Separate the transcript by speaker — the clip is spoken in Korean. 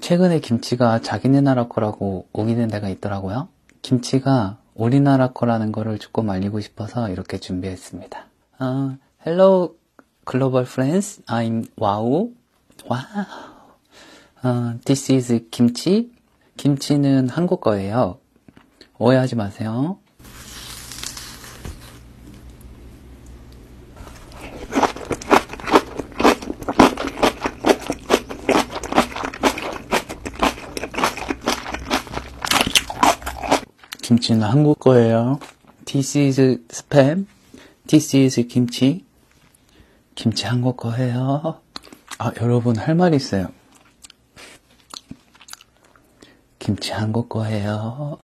Speaker 1: 최근에 김치가 자기네 나라 거라고 우기는 데가 있더라고요. 김치가 우리나라 거라는 거를 조금 알리고 싶어서 이렇게 준비했습니다. 어, hello, global friends. I'm Wow. Wow. 어, this is 김치. 김치는 한국 거예요. 오해하지 마세요. 김치는 한국 거예요. This is spam. This is 김치. 김치 한국 거예요. 아, 여러분 할 말 있어요. 김치 한국 거예요.